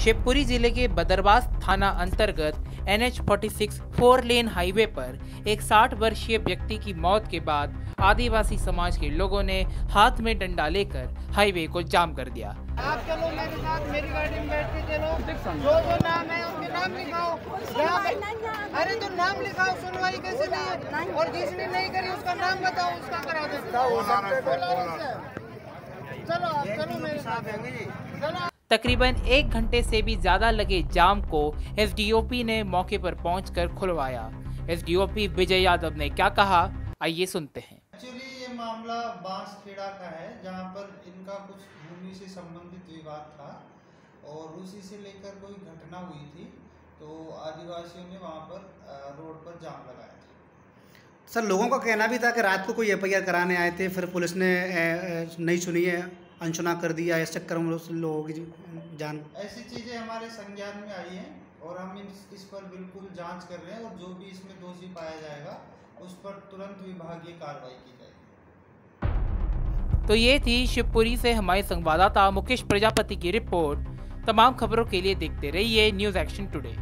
शिवपुरी ज़िले के बदरवास थाना अंतर्गत N H four lane highway पर एक 60 वर्षीय व्यक्ति की मौत के बाद आदिवासी समाज के लोगों ने हाथ में डंडा लेकर हाईवे को जाम कर दिया। आप चलो मेरे साथ मेरी गाड़ी में बैठ के चलो। जो जो नाम है उनके नाम लिखाओ। अरे तो नाम लिखाओ सुनवाई कैसे नहीं है और जिसने नहीं करी उसका नाम बताओ उसका करा दो। चलो आप चलो मेरे साथ। चलो तकरीबन एक घंटे से भी ज़्यादा लगे जाम को एसडीओपी ने मौके पर पहुंचकर खुलवाया। एसडीओपी विजय यादव ने क्या कहा? आइए सुनते हैं। एक्चुअली ये मामला बांसखेड़ा का है जहाँ पर इनका कुछ भूमि से संबंधित विवाद था और उसी से लेकर कोई घटना हुई थी तो आदिवासियों ने वहाँ पर रोड पर जाम लगाया था। सर लोगों का कहना भी था कि रात को कोई एफ़ कराने आए थे फिर पुलिस ने नहीं सुनी है। अनसुना कर दिया इस चक्कर में उस लोगों की जान। ऐसी चीज़ें हमारे संज्ञान में आई हैं और हम इस, इस पर बिल्कुल जाँच कर रहे हैं और जो भी इसमें दोषी पाया जाएगा उस पर तुरंत विभागीय कार्रवाई की जाएगी। तो ये थी शिवपुरी से हमारे संवाददाता मुकेश प्रजापति की रिपोर्ट। तमाम खबरों के लिए देखते रहिए न्यूज़ एक्शन टुडे।